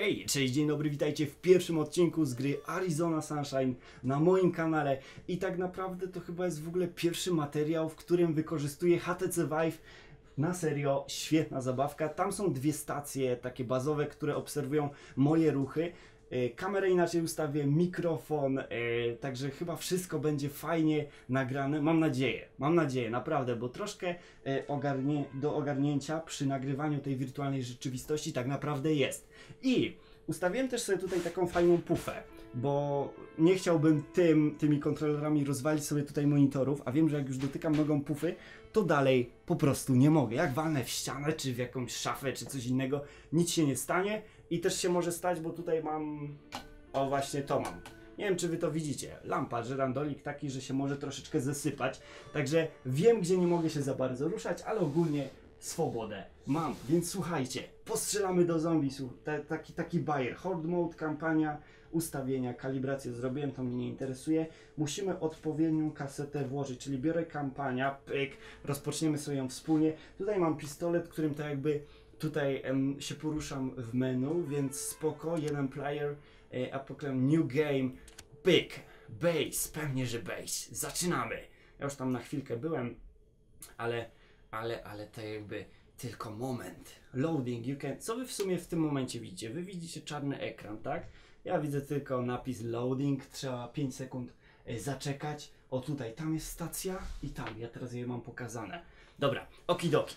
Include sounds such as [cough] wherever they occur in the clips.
Hej, cześć, dzień dobry, witajcie w pierwszym odcinku z gry Arizona Sunshine na moim kanale i tak naprawdę to chyba jest w ogóle pierwszy materiał, w którym wykorzystuję HTC Vive na serio, świetna zabawka. Tam są dwie stacje takie bazowe, które obserwują moje ruchy. E, Kamerę inaczej ustawię, mikrofon, e, także chyba wszystko będzie fajnie nagrane. Mam nadzieję, mam nadzieję, naprawdę, bo troszkę e, ogarnie, do ogarnięcia przy nagrywaniu tej wirtualnej rzeczywistości tak naprawdę jest. I ustawiłem też sobie tutaj taką fajną pufę, bo nie chciałbym tym, tymi kontrolerami rozwalić sobie tutaj monitorów, a wiem, że jak już dotykam nogą pufy, to dalej po prostu nie mogę. Jak walnę w ścianę, czy w jakąś szafę, czy coś innego, nic się nie stanie i też się może stać, bo tutaj mam, o właśnie to mam. Nie wiem, czy wy to widzicie. Lampa, żerandolik taki, że się może troszeczkę zesypać. Także wiem, gdzie nie mogę się za bardzo ruszać, ale ogólnie swobodę mam. Więc słuchajcie, postrzelamy do zombie. Taki, taki bajer. Horde mode, kampania, ustawienia, kalibrację zrobiłem, to mnie nie interesuje. Musimy odpowiednią kasetę włożyć, czyli biorę kampania, pyk, rozpoczniemy sobie ją wspólnie. Tutaj mam pistolet, którym tak jakby tutaj em, się poruszam w menu, więc spoko, jeden player, e, a potem new game, pyk, base, pewnie, że base, zaczynamy. Ja już tam na chwilkę byłem, ale, ale, ale to jakby tylko moment. Loading, you can. Co wy w sumie w tym momencie widzicie? Wy widzicie czarny ekran, tak? Ja widzę tylko napis loading, trzeba 5 sekund e, zaczekać. O tutaj, tam jest stacja i tam, ja teraz je mam pokazane. Dobra, okidoki.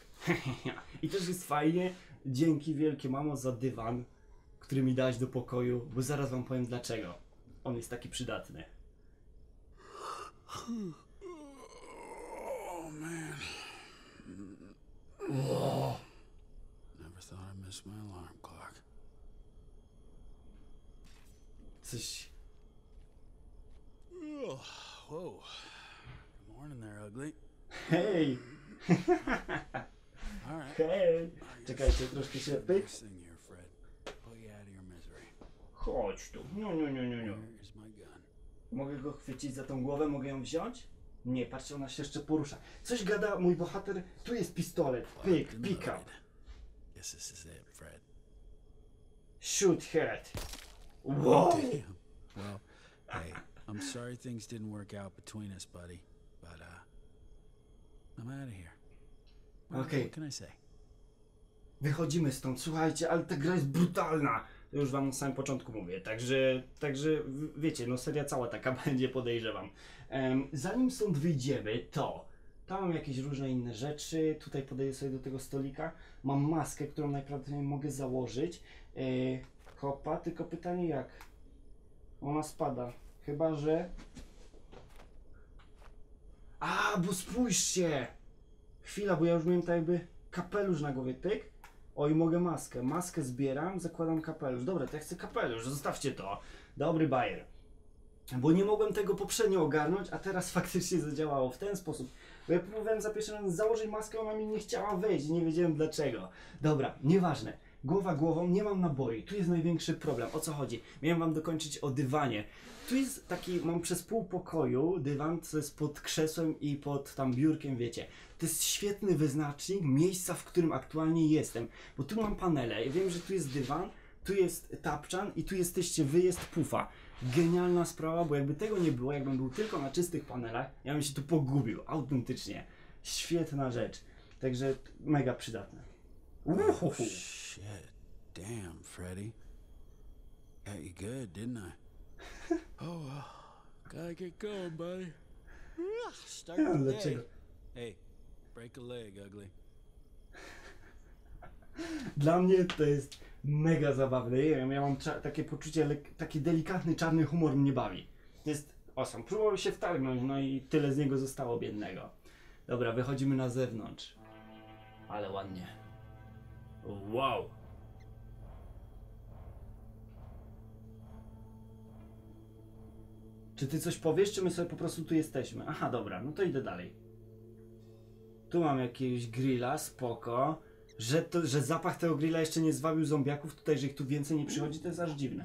[laughs] I też jest fajnie, dzięki wielkie mamo za dywan, który mi dałeś do pokoju, bo zaraz wam powiem dlaczego. On jest taki przydatny. Oh man. Never thought I'd miss my alarm clock. Coś... Ugh, Whoa. Good morning there, ugly. Hej, hej! Czekajcie, troszkę się... Pyk. Chodź tu. No, no, no, no, no. Mogę go chwycić za tą głowę, mogę ją wziąć? Nie, patrzcie, ona się jeszcze porusza. Coś gada mój bohater, tu jest pistolet. Pyk, Fucking pick up. loaded. Guess this is it, Fred. Shoot head. Wow! Damn. Well, hey, I'm sorry things didn't work out between us, buddy. But uh, I'm out of here. Okay. What can I say? Wychodzimy stąd, słuchajcie, ale ta gra jest brutalna. To już wam na samym początku mówię, także, także wiecie, no seria cała taka [laughs] będzie, podejrzewam. Em, zanim stąd wyjdziemy, to tam mam jakieś różne inne rzeczy, tutaj podejdę sobie do tego stolika, mam maskę, którą najprawdopodobniej mogę założyć. E, kopa, tylko pytanie jak? Ona spada, chyba że... A, bo spójrzcie! Chwila, bo ja już miałem tak jakby kapelusz na głowie, tyk. O i mogę maskę. Maskę zbieram, zakładam kapelusz. Dobra, to ja chcę kapelusz, zostawcie to. Dobry bajer. Bo nie mogłem tego poprzednio ogarnąć, a teraz [laughs] faktycznie zadziałało w ten sposób. Bo ja próbowałem za pierwszym razem założyć maskę, ona mi nie chciała wejść, nie wiedziałem dlaczego. Dobra, nieważne. Głowa głową, nie mam naboi. Tu jest największy problem. O co chodzi? Miałem wam dokończyć o dywanie. Tu jest taki, mam przez pół pokoju dywan, co jest pod krzesłem i pod tam biurkiem, wiecie. To jest świetny wyznacznik miejsca, w którym aktualnie jestem. Bo tu mam panele, ja wiem, że tu jest dywan, tu jest tapczan i tu jesteście wy, jest pufa. Genialna sprawa, bo jakby tego nie było, jakbym był tylko na czystych panelach, ja bym się tu pogubił, autentycznie. Świetna rzecz. Także mega przydatne. Uhuhu. Shit. Damn, Freddy. Got you good, didn't I? [laughs] oh, well. Gotta get going, buddy. Start Ja, the day. Hey, break a leg, ugly. [laughs] Dla mnie to jest mega zabawne. Ja mam takie poczucie, taki delikatny czarny humor mnie bawi. To jest awesome. Próbował się wtargnąć, no i tyle z niego zostało biednego. Dobra, wychodzimy na zewnątrz. Ale ładnie. Wow. Czy ty coś powiesz, czy my sobie po prostu tu jesteśmy? Aha, dobra, no to idę dalej. Tu mam jakiegoś grilla, spoko. Że, to, że zapach tego grilla jeszcze nie zwabił zombiaków tutaj, że ich tu więcej nie przychodzi, to jest aż dziwne.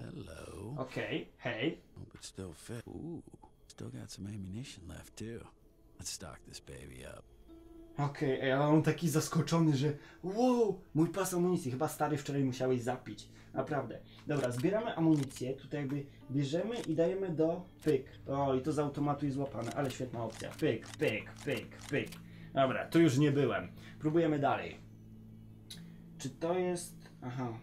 Hello. Okej, hej. Hope still fit. Ooh, still got some ammunition left, too. Let's stock this baby up. Okej, okay, ale on taki zaskoczony, że wow, mój pas amunicji, chyba stary wczoraj musiałeś zapić. Naprawdę. Dobra, zbieramy amunicję, tutaj jakby bierzemy i dajemy do pyk. O, i to z automatu jest złapane, ale świetna opcja. Pyk, pyk, pyk, pyk. Dobra, tu już nie byłem. Próbujemy dalej. Czy to jest... Aha.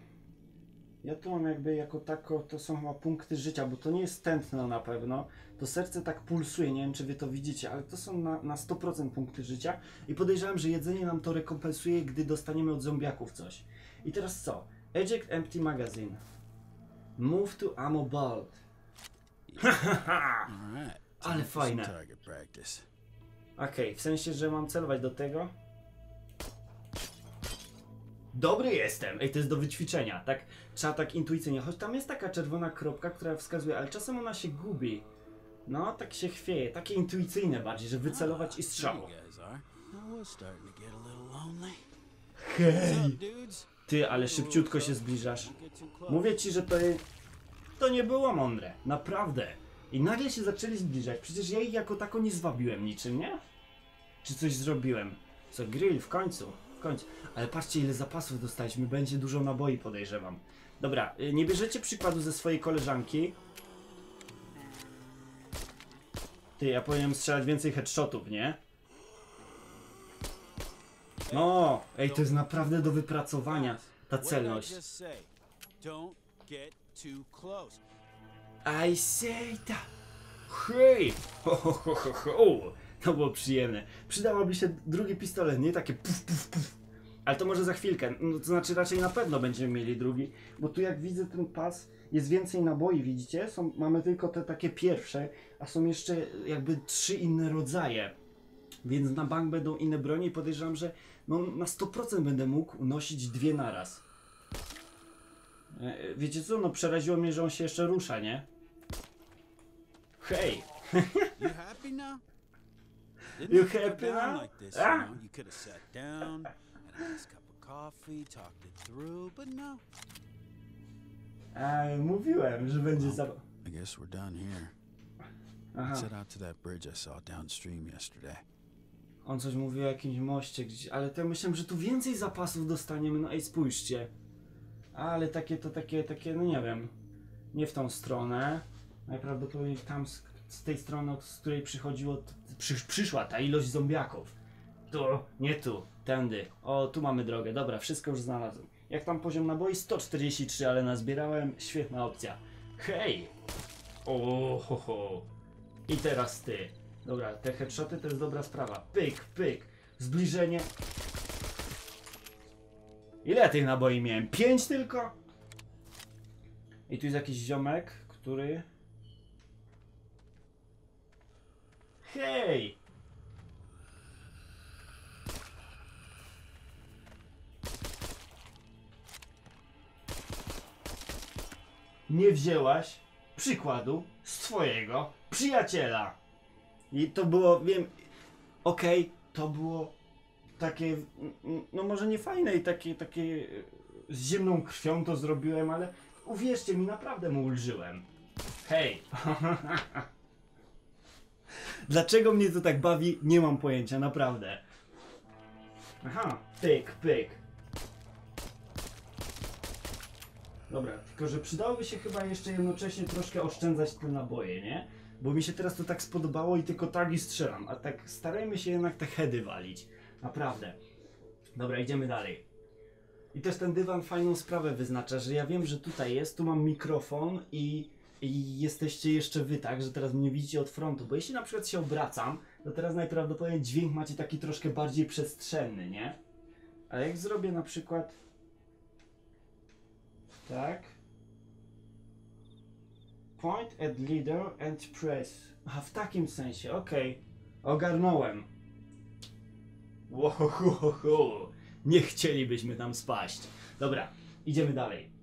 Ja tu mam jakby jako tako, to są chyba punkty życia, bo to nie jest tętno na pewno. To serce tak pulsuje, nie wiem czy wy to widzicie, ale to są na, na 100% punkty życia i podejrzewam, że jedzenie nam to rekompensuje, gdy dostaniemy od zombiaków coś. I teraz co? Eject empty magazine. Move to ammo vault. All right. [laughs] Ale fajne. Okej, w sensie, że mam celować do tego. Dobry jestem! Ej, to jest do wyćwiczenia, tak? Trzeba tak intuicyjnie, choć tam jest taka czerwona kropka, która wskazuje, ale czasem ona się gubi. No, tak się chwieje, takie intuicyjne bardziej, że wycelować i strzał. Hej! Ty, ale szybciutko się zbliżasz. Mówię ci, że to, to nie było mądre, naprawdę. I nagle się zaczęli zbliżać, przecież ja ich jako tako nie zwabiłem niczym, nie? Czy coś zrobiłem? Co, grill, w końcu, końcu. Ale patrzcie ile zapasów dostaliśmy, będzie dużo naboi podejrzewam. Dobra, y, nie bierzecie przykładu ze swojej koleżanki. Ty, ja powinienem strzelać więcej headshotów, nie? No, ej, to jest naprawdę do wypracowania, ta celność. I say that. Hej! Ho, ho, ho, ho, ho. To było przyjemne. Przydałoby się drugi pistolet, nie takie puf, puf, puf. Ale to może za chwilkę. No, to znaczy raczej na pewno będziemy mieli drugi. Bo tu jak widzę ten pas, jest więcej naboi, widzicie? Są, mamy tylko te takie pierwsze, a są jeszcze jakby trzy inne rodzaje. Więc na bank będą inne bronie i podejrzewam, że no, na 100% będę mógł unosić dwie naraz. E, Wiecie co? No przeraziło mnie, że on się jeszcze rusza, nie? Hej! You happy now? Like this, Ah. you, know? you could have sat down, had a nice cup of coffee, talked it through, but no. Mówiłem, że będzie za... I guess we're done here. Aha. Head out to that bridge I saw downstream yesterday. On coś mówił o jakimś moście gdzieś, ale to ja myślałem, że tu więcej zapasów dostaniemy, no ej, spójrzcie. Ale takie to takie, takie, no nie wiem. Nie w tą stronę. Najprawdopodobniej tam z, z tej strony, od- z której przychodziło, przy, przyszła ta ilość zombiaków. Tu, nie tu, tędy. O, tu mamy drogę, dobra, wszystko już znalazłem. Jak tam poziom naboi? 143, ale nazbierałem, świetna opcja. Hej! O, ho, ho. I teraz ty. Dobra, te headshoty to jest dobra sprawa. Pyk, pyk. Zbliżenie. Ile tych naboi miałem? Pięć tylko? I tu jest jakiś ziomek, który... Hej! Nie wzięłaś przykładu z twojego przyjaciela. I to było, wiem, okej, to było takie, no może nie fajne i takie, takie e, z zimną krwią to zrobiłem, ale uwierzcie mi, naprawdę mu ulżyłem. Hej! [laughs] Dlaczego mnie to tak bawi, nie mam pojęcia, naprawdę. Aha, pyk, pyk. Dobra, tylko że przydałoby się chyba jeszcze jednocześnie troszkę oszczędzać te naboje, nie? Bo mi się teraz to tak spodobało i tylko tak i strzelam, a tak starajmy się jednak te heady walić. Naprawdę. Dobra, idziemy dalej. I też ten dywan fajną sprawę wyznacza, że ja wiem, że tutaj jest, tu mam mikrofon i, i jesteście jeszcze wy, tak, że teraz mnie widzicie od frontu, bo jeśli na przykład się obracam, to teraz najprawdopodobniej dźwięk macie taki troszkę bardziej przestrzenny, nie? Ale jak zrobię na przykład tak Point at leader and press. Aha, w takim sensie, okej. Ogarnąłem. Łohohoho. [laughs] Nie chcielibyśmy tam spaść. Dobra, idziemy dalej.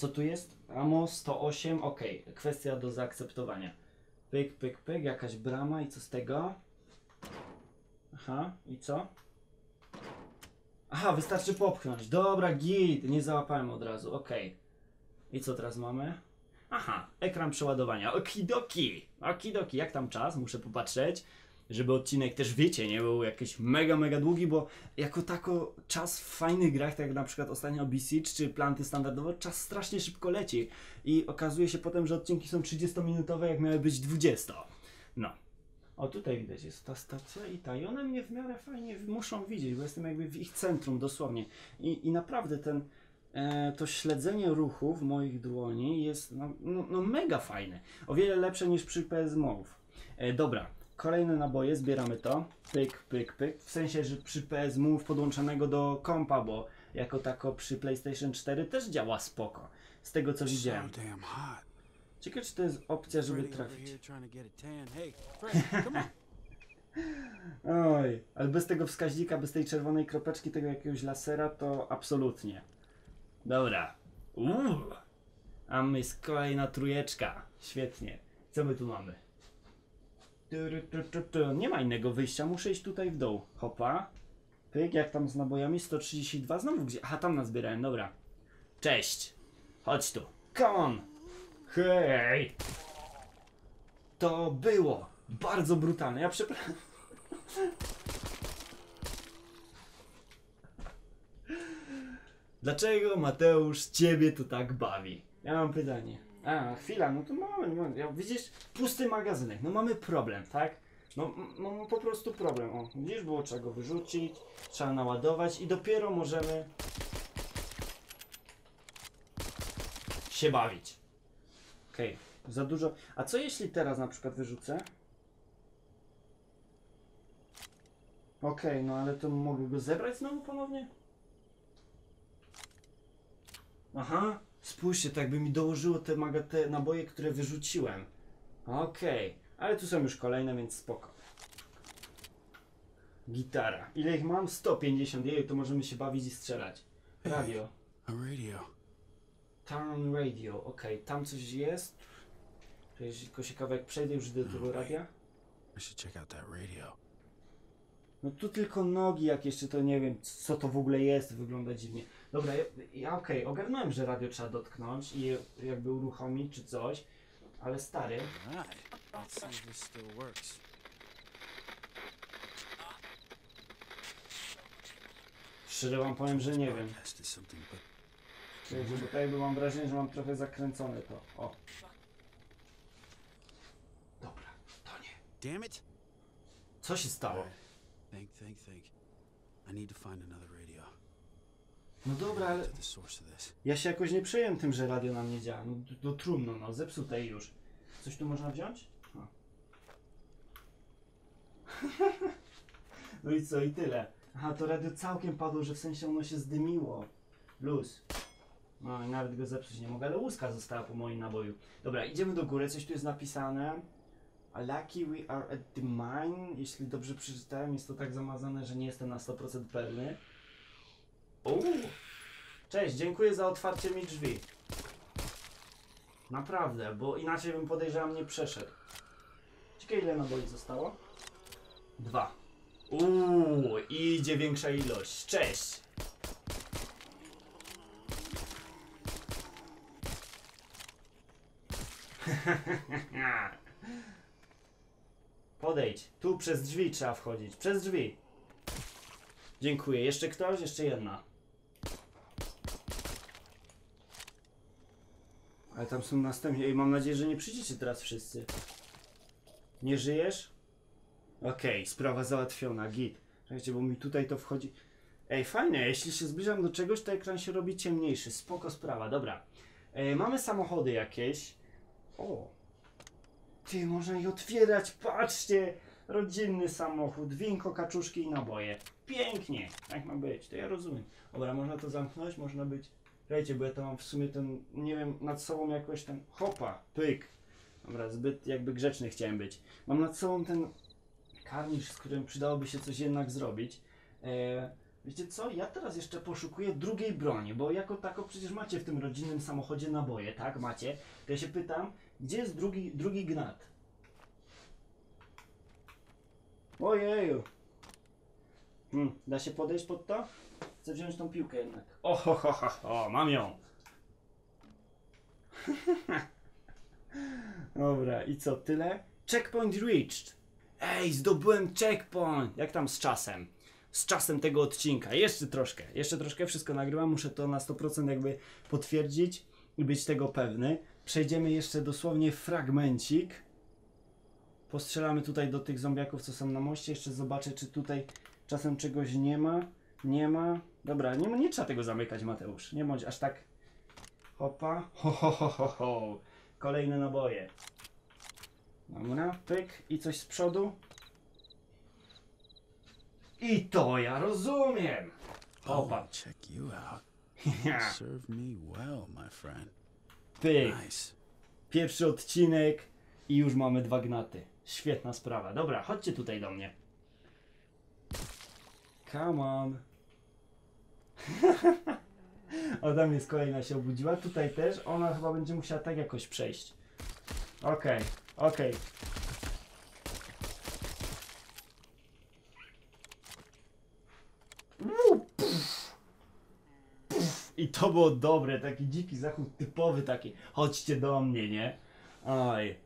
Co tu jest? Amo 108, ok. Kwestia do zaakceptowania. Pyk, pyk, pyk, jakaś brama i co z tego? Aha, i co? Aha, wystarczy popchnąć. Dobra, git, nie załapałem od razu, ok. I co teraz mamy? Aha, ekran przeładowania. Okidoki! Okidoki, jak tam czas? Muszę popatrzeć. Żeby odcinek też wiecie, nie był jakiś mega, mega długi, bo jako tako czas w fajnych grach, tak jak na przykład ostatnio Besiege czy Planty standardowo, czas strasznie szybko leci i okazuje się potem, że odcinki są 30-minutowe, jak miały być 20. No. O, tutaj widać jest ta stacja i ta. I one mnie w miarę fajnie muszą widzieć, bo jestem jakby w ich centrum dosłownie. I, i naprawdę ten, e, to śledzenie ruchu w moich dłoni jest no, no, no mega fajne. O wiele lepsze niż przy PS Move. E, dobra, kolejne naboje, zbieramy to. Pyk, pyk, pyk. W sensie, że przy PS Move podłączonego do kompa, bo jako tako przy PlayStation 4 też działa spoko. Z tego co widziałem. Ciekawe, czy to jest opcja, żeby trafić. [laughs] Oj, ale bez tego wskaźnika, bez tej czerwonej kropeczki, tego jakiegoś lasera, to absolutnie. Dobra. Uuu. A my jest kolejna trójeczka. Świetnie. Co my tu mamy? Nie ma innego wyjścia, muszę iść tutaj w dół. Hopa. Pyk, jak tam z nabojami? 132. Znowu gdzie? Aha, tam nazbierałem, dobra. Cześć. Chodź tu. Come on. Hej. To było bardzo brutalne. Ja przepraszam. [laughs] Dlaczego Mateusz ciebie to tak bawi? Ja mam pytanie. A, chwila, no to mamy, mamy. Ja, widzisz, pusty magazynek, no mamy problem, tak? No, m- no po prostu problem. O, widzisz, było trzeba go wyrzucić, trzeba naładować i dopiero możemy się bawić. Okej, za dużo. A co jeśli teraz na przykład wyrzucę? Okej, no ale to mogę go zebrać znowu ponownie? Aha, spójrzcie, tak by mi dołożyło te, maga- te naboje, które wyrzuciłem. Okej, ale tu są już kolejne, więc spoko. Gitara. Ile ich mam? 150. Jej, to możemy się bawić i strzelać. Radio. A radio. Town radio. Okej, tam coś jest. Jest tylko się kawałek przejdę już do tego radia. I should check out that radio. No tu tylko nogi jakieś, czy to nie wiem, co to w ogóle jest, wygląda dziwnie. Dobra, ja, ja okej, ogarnąłem, że radio trzeba dotknąć i je jakby uruchomić czy coś, ale stary, Alright. Let's see if this still works. szczerze wam powiem, że nie wiem. Tested something, but Czyli, jakby mam wrażenie, że mam trochę zakręcone to. O. Dobra, to nie. damn it! Co się stało? Think, think, think. I need to find another radio. No dobra, ale ja się jakoś nie przejąłem tym, że radio nam nie działa. No to trudno, no, zepsute już. Coś tu można wziąć? [laughs] No i co, i tyle. Aha, to radio całkiem padło, że w sensie ono się zdymiło. Luz. No i nawet go zepsuć nie mogę, ale łuska została po moim naboju. Dobra, idziemy do góry, coś tu jest napisane. A lucky we are at the mine. Jeśli dobrze przeczytałem, jest to tak zamazane, że nie jestem na 100% pewny. Uuu. Cześć, dziękuję za otwarcie mi drzwi. Naprawdę, bo inaczej bym podejrzewam nie przeszedł. Ciekawe ile naboi zostało? Dwa. Uuu, idzie większa ilość. Cześć. [laughs] Podejdź. Tu przez drzwi trzeba wchodzić. Przez drzwi. Dziękuję. Jeszcze ktoś? Jeszcze jedna. Ale tam są następni. Ej, mam nadzieję, że nie przyjdziecie teraz wszyscy. Nie żyjesz? Okej, sprawa załatwiona, git. Czekajcie, bo mi tutaj to wchodzi. Ej, fajne, jeśli się zbliżam do czegoś, to ekran się robi ciemniejszy. Spoko sprawa, dobra. E, mamy samochody jakieś. O. Ty, można je otwierać, patrzcie! Rodzinny samochód, winko, kaczuszki i naboje. Pięknie, tak ma być, to ja rozumiem. Dobra, można to zamknąć, można być... Wiecie, bo ja to mam w sumie ten, nie wiem, nad sobą jakoś ten... Hopa, pyk. Dobra, zbyt jakby grzeczny chciałem być. Mam nad sobą ten karnisz, z którym przydałoby się coś jednak zrobić. E, wiecie co, ja teraz jeszcze poszukuję drugiej broni, bo jako tako przecież macie w tym rodzinnym samochodzie naboje, tak? Macie. To ja się pytam, gdzie jest drugi, drugi gnat? Ojeju. Hmm, da się podejść pod to? Chcę wziąć tą piłkę jednak. O, ho, ho, ho, ho mam ją. Dobra, i co, tyle? Checkpoint reached. Ej, zdobyłem checkpoint! Jak tam z czasem? Z czasem tego odcinka. Jeszcze troszkę, jeszcze troszkę wszystko nagrywam. Muszę to na 100% jakby potwierdzić i być tego pewny. Przejdziemy jeszcze dosłownie fragmencik. Postrzelamy tutaj do tych zombiaków, co są na moście. Jeszcze zobaczę, czy tutaj czasem czegoś nie ma. Nie ma. Dobra, nie, nie trzeba tego zamykać, Mateusz. Nie bądź aż tak. Hopa. Ho, ho, ho, ho, ho. Kolejne naboje. Dobra, pyk. I coś z przodu. I to ja rozumiem. Hopa. check you out. [laughs] Serve me well, my friend. Pyk. Nice. Pierwszy odcinek i już mamy dwa gnaty. Świetna sprawa. Dobra, chodźcie tutaj do mnie. Come on. O, tam jest kolejna się obudziła. Tutaj też. Ona chyba będzie musiała tak jakoś przejść. Okej, okej. Uu, puf. Puf. I to było dobre, taki dziki zachód typowy taki. Chodźcie do mnie, nie? Oj.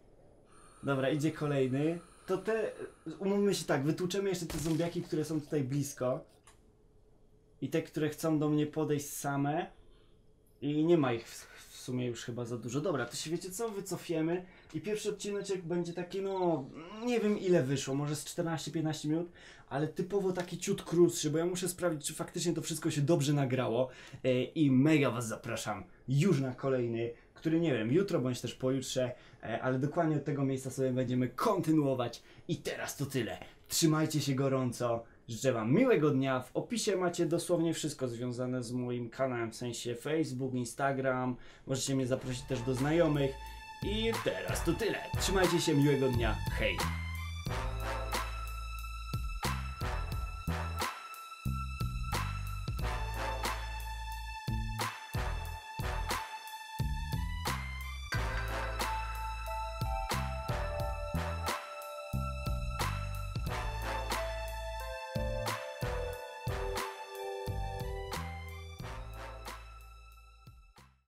Dobra, idzie kolejny. To te, umówmy się tak, wytłuczemy jeszcze te zombiaki, które są tutaj blisko. I te, które chcą do mnie podejść same. I nie ma ich w, w sumie już chyba za dużo. Dobra, to się wiecie co, wycofiemy. I pierwszy odcinek będzie taki, no, nie wiem ile wyszło, może z 14-15 minut, ale typowo taki ciut krótszy, bo ja muszę sprawdzić, czy faktycznie to wszystko się dobrze nagrało. E, I mega Was zapraszam już na kolejny, który nie wiem, jutro bądź też pojutrze, e, ale dokładnie od tego miejsca sobie będziemy kontynuować. I teraz to tyle. Trzymajcie się gorąco. Życzę Wam miłego dnia. W opisie macie dosłownie wszystko związane z moim kanałem, w sensie Facebook, Instagram. Możecie mnie zaprosić też do znajomych. I teraz to tyle. Trzymajcie się, miłego dnia. Hej!